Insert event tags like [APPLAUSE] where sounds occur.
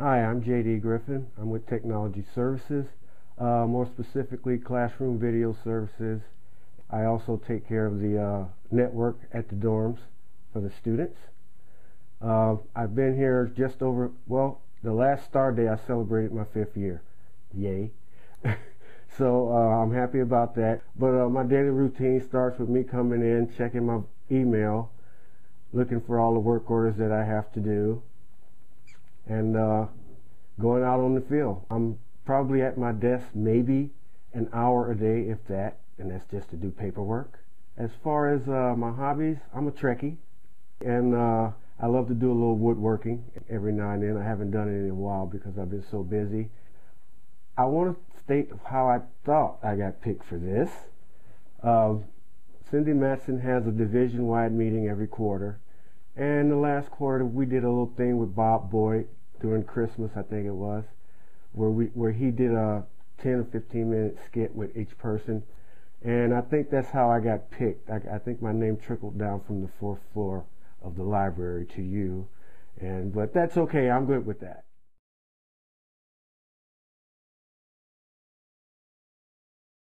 Hi, I'm JD Griffin. I'm with Technology Services, uh, more specifically Classroom Video Services. I also take care of the uh, network at the dorms for the students. Uh, I've been here just over, well, the last star day I celebrated my fifth year. Yay. [LAUGHS] so uh, I'm happy about that. But uh, my daily routine starts with me coming in, checking my email, looking for all the work orders that I have to do and uh, going out on the field. I'm probably at my desk maybe an hour a day, if that, and that's just to do paperwork. As far as uh, my hobbies, I'm a Trekkie, and uh, I love to do a little woodworking every now and then. I haven't done it in a while because I've been so busy. I want to state how I thought I got picked for this. Uh, Cindy Matson has a division-wide meeting every quarter, and the last quarter we did a little thing with Bob Boyd during Christmas, I think it was, where we where he did a 10 or 15 minute skit with each person, and I think that's how I got picked. I, I think my name trickled down from the fourth floor of the library to you, and but that's okay. I'm good with that.